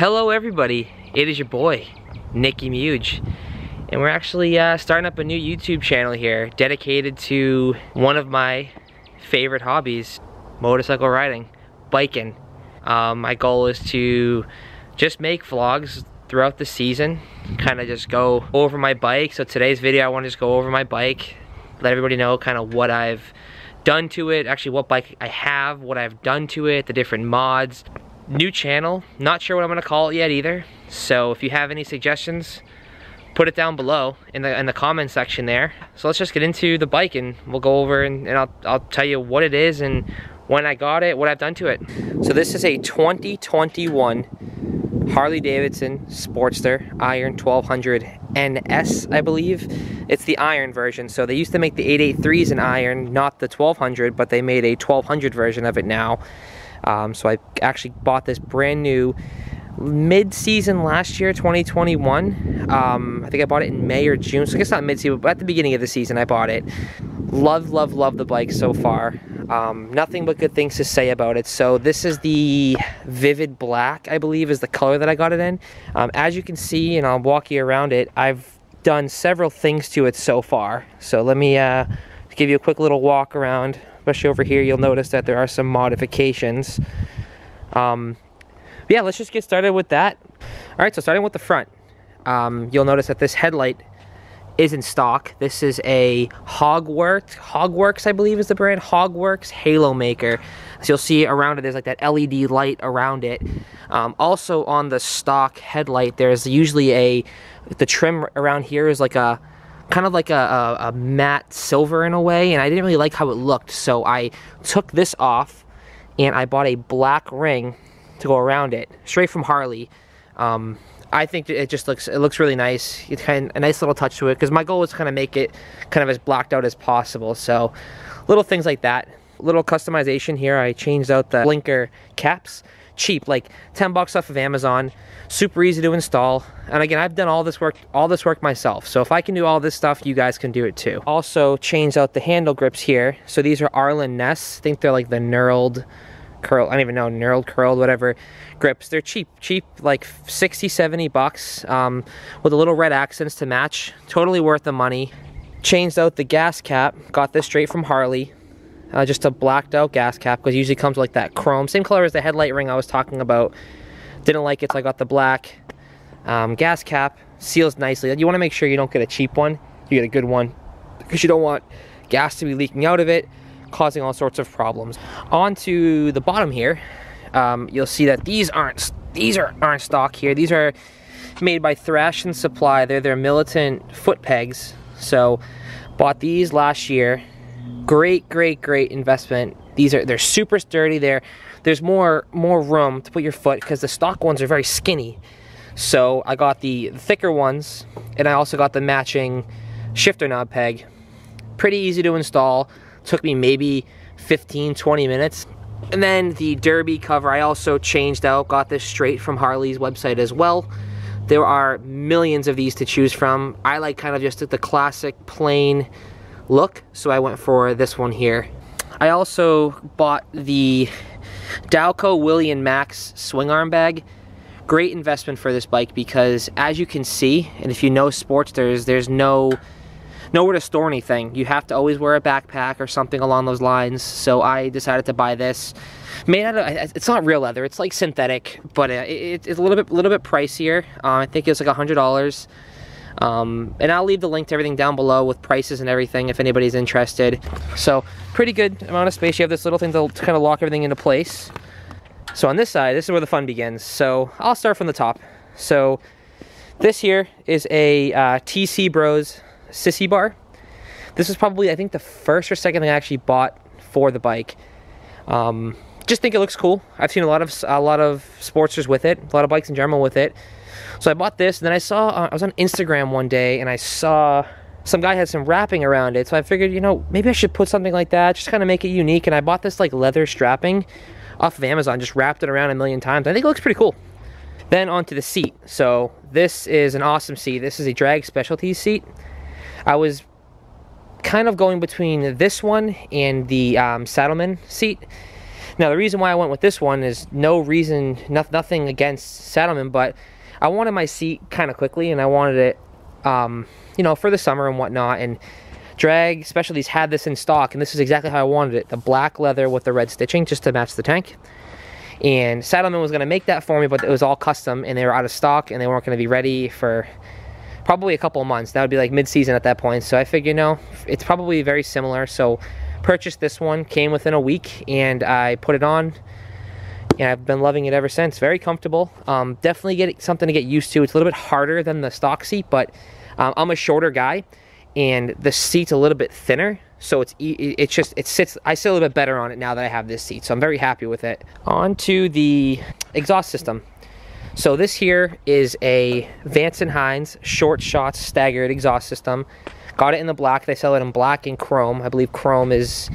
Hello everybody, it is your boy, Nicky Muge. And we're actually uh, starting up a new YouTube channel here dedicated to one of my favorite hobbies, motorcycle riding, biking. Um, my goal is to just make vlogs throughout the season, kind of just go over my bike. So today's video I want to just go over my bike, let everybody know kind of what I've done to it, actually what bike I have, what I've done to it, the different mods, new channel. Not sure what I'm gonna call it yet either. So if you have any suggestions, put it down below in the in the comment section there. So let's just get into the bike and we'll go over and, and I'll, I'll tell you what it is and when I got it, what I've done to it. So this is a 2021 Harley Davidson Sportster Iron 1200 NS, I believe. It's the iron version. So they used to make the 883s in iron, not the 1200, but they made a 1200 version of it now. Um, so I actually bought this brand new mid-season last year, 2021. Um, I think I bought it in May or June, so I guess not mid-season, but at the beginning of the season I bought it. Love, love, love the bike so far. Um, nothing but good things to say about it. So this is the Vivid Black, I believe, is the color that I got it in. Um, as you can see, and I'll walk you around it, I've done several things to it so far. So let me uh, give you a quick little walk around especially over here, you'll notice that there are some modifications. Um, yeah, let's just get started with that. All right, so starting with the front, um, you'll notice that this headlight is in stock. This is a HogWorkz, HogWorkz I believe is the brand, HogWorkz Halo Maker. So you'll see around it, there's like that LED light around it. Um, also on the stock headlight, there's usually a, the trim around here is like a, kind of like a, a, a, matte silver in a way, and I didn't really like how it looked, so I took this off, and I bought a black ring to go around it, straight from Harley. Um, I think it just looks it looks really nice. It's kind of a nice little touch to it because my goal was to kind of make it kind of as blacked out as possible. So little things like that. Little customization here. I changed out the blinker caps cheap, like 10 bucks off of Amazon, super easy to install. And again, I've done all this work, all this work myself. So if I can do all this stuff, you guys can do it too. Also changed out the handle grips here. So these are Arlen Ness. I think they're like the knurled curl, I don't even know, knurled, curled, whatever grips. They're cheap, cheap, like 60, 70 bucks um, with a little red accents to match. Totally worth the money. Changed out the gas cap, got this straight from Harley uh, just a blacked out gas cap because it usually comes like that chrome. Same color as the headlight ring I was talking about. Didn't like it, so I got the black um, gas cap. Seals nicely. You want to make sure you don't get a cheap one. You get a good one because you don't want gas to be leaking out of it, causing all sorts of problems. On to the bottom here, um, you'll see that these aren't these are aren't stock here. These are made by Thrashin Supply. They're their militant foot pegs. So bought these last year Great, great, great investment. These are they're super sturdy. There, there's more more room to put your foot because the stock ones are very skinny. So I got the thicker ones, and I also got the matching shifter knob peg. Pretty easy to install. Took me maybe 15, 20 minutes. And then the derby cover I also changed out. Got this straight from Harley's website as well. There are millions of these to choose from. I like kind of just the classic plain look, so I went for this one here. I also bought the Dowco William Max swing arm bag. Great investment for this bike because as you can see, and if you know sports, there's there's no nowhere to store anything. You have to always wear a backpack or something along those lines. So I decided to buy this. Made out of, it's not real leather, it's like synthetic, but uh, it, it's a little bit, a little bit pricier. Um, I think it's like a $100. Um, and I'll leave the link to everything down below with prices and everything if anybody's interested. So pretty good amount of space. You have this little thing to, kind of lock everything into place. So on this side, this is where the fun begins. So I'll start from the top. So this here is a uh, TC Bros Sissy Bar. This is probably, I think, the first or second thing I actually bought for the bike. Um, just think it looks cool. I've seen a lot of a lot of sportsters with it, a lot of bikes in general with it. So I bought this, and then I saw, uh, I was on Instagram one day, and I saw some guy had some wrapping around it. So I figured, you know, maybe I should put something like that, just kind of make it unique. And I bought this like leather strapping off of Amazon, just wrapped it around a million times. I think it looks pretty cool. Then onto the seat. So this is an awesome seat. This is a drag specialty seat. I was kind of going between this one and the um, Saddlemen seat. Now the reason why I went with this one is no reason, nothing against Saddlemen, but I wanted my seat kind of quickly and I wanted it, um, you know, for the summer and whatnot. And Drag Specialties had this in stock and this is exactly how I wanted it. The black leather with the red stitching just to match the tank. And Saddlemen was going to make that for me, but it was all custom and they were out of stock and they weren't going to be ready for probably a couple months. That would be like mid-season at that point. So I figured, know, it's probably very similar. So purchased this one, came within a week, and I put it on. And I've been loving it ever since. Very comfortable. Um, definitely get something to get used to. It's a little bit harder than the stock seat, but um, I'm a shorter guy, and the seat's a little bit thinner. So it's it's just it sits. I sit a little bit better on it now that I have this seat. So I'm very happy with it. On to the exhaust system. So this here is a Vance and Hines short shots staggered exhaust system. Got it in the black. They sell it in black and chrome. I believe chrome is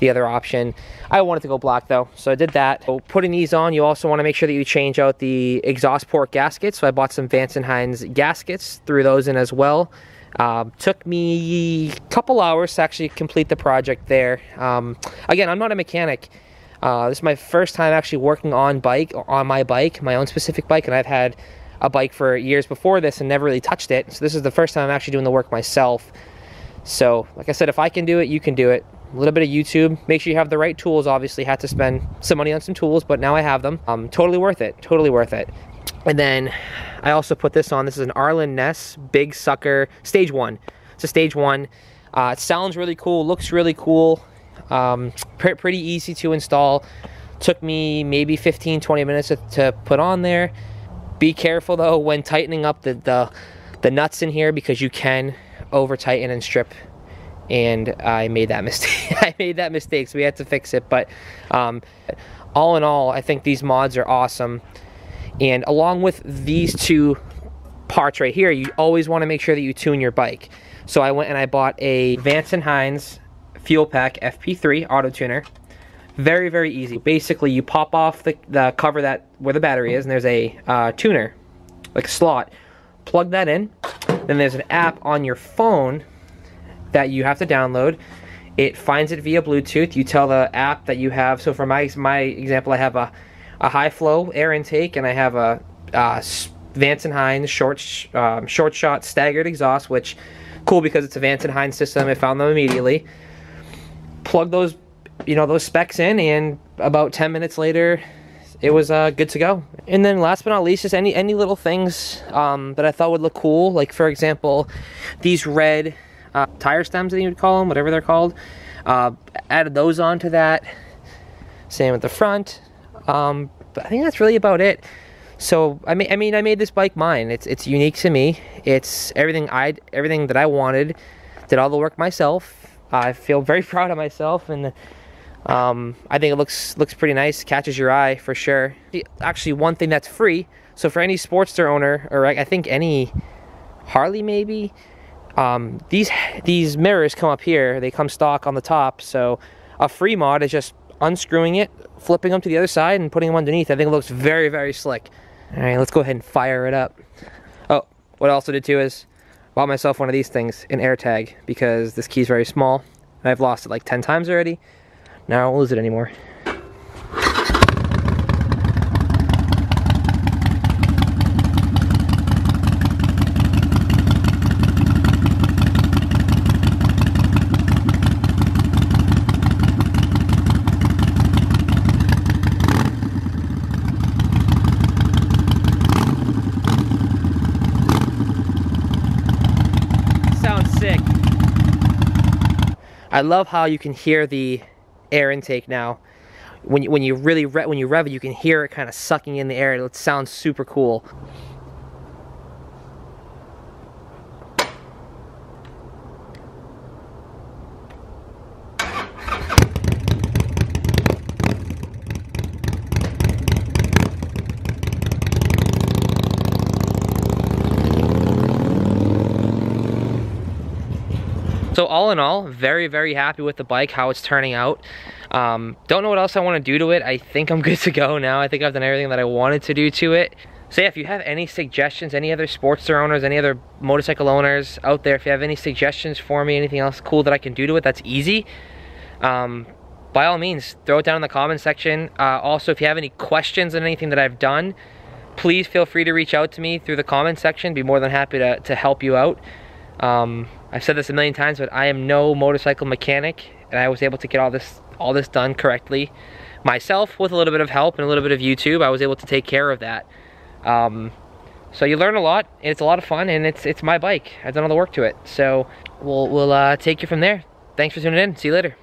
the other option. I wanted to go black though, so I did that. So putting these on, you also want to make sure that you change out the exhaust port gaskets. So I bought some Hines gaskets, threw those in as well. Um, took me a couple hours to actually complete the project there. Um, again, I'm not a mechanic. Uh, this is my first time actually working on bike, on my bike, my own specific bike, and I've had a bike for years before this and never really touched it. So this is the first time I'm actually doing the work myself. So, like I said, if I can do it, you can do it. A little bit of YouTube. Make sure you have the right tools. Obviously, had to spend some money on some tools, but now I have them. Um, totally worth it. Totally worth it. And then I also put this on. This is an Arlen Ness Big Sucker Stage 1. It's a Stage 1. Uh, it sounds really cool, looks really cool. Um, pr pretty easy to install. Took me maybe 15, 20 minutes to, to put on there. Be careful though when tightening up the, the, the nuts in here because you can over tighten and strip and I made that mistake. I made that mistake, so we had to fix it. But um, all in all, I think these mods are awesome. And along with these two parts right here, you always want to make sure that you tune your bike. So I went and I bought a Vance & Hines Fuelpak FP3 auto tuner. Very, very easy. Basically, you pop off the, the cover that where the battery is, and there's a uh, tuner, like a slot. Plug that in. Then there's an app on your phone that you have to download. It finds it via Bluetooth. You tell the app that you have. So for my my example, I have a, a high flow air intake, and I have a, a Vance and Hines short um, short shot staggered exhaust, which cool because it's a Vance and Hines system. I found them immediately plug those, you know, those specs in, and about 10 minutes later, it was uh, good to go. And then last but not least, just any any little things um, that I thought would look cool. Like for example, these red uh, tire stems that you would call them, whatever they're called. Uh, added those onto that. Same with the front. Um, but I think that's really about it. So I mean, I mean, I made this bike mine. It's it's unique to me. It's everything I everything that I wanted. Did all the work myself. I feel very proud of myself and um, I think it looks looks pretty nice, catches your eye for sure. Actually, one thing that's free, so for any Sportster owner, or I think any Harley maybe, um, these these mirrors come up here, they come stock on the top, so a free mod is just unscrewing it, flipping them to the other side, and putting them underneath. I think it looks very, very slick. All right, let's go ahead and fire it up. Oh, what I also did too is bought myself one of these things, an AirTag, because this key is very small. I've lost it like 10 times already. Now I won't lose it anymore. I love how you can hear the air intake now. When you, when you really when you rev it, you can hear it kind of sucking in the air. It sounds super cool. All in all, very, very happy with the bike, how it's turning out. Um, don't know what else I want to do to it. I think I'm good to go now. I think I've done everything that I wanted to do to it. So yeah, if you have any suggestions, any other Sportster owners, any other motorcycle owners out there, if you have any suggestions for me, anything else cool that I can do to it that's easy, um, by all means, throw it down in the comment section. Uh, also, if you have any questions on anything that I've done, please feel free to reach out to me through the comment section. Be more than happy to, to help you out. Um, I've said this a million times, but I am no motorcycle mechanic, and I was able to get all this all this done correctly myself with a little bit of help and a little bit of YouTube. I was able to take care of that. Um, so you learn a lot. And it's a lot of fun, and it's it's my bike. I've done all the work to it. So we'll we'll uh, take you from there. Thanks for tuning in. See you later.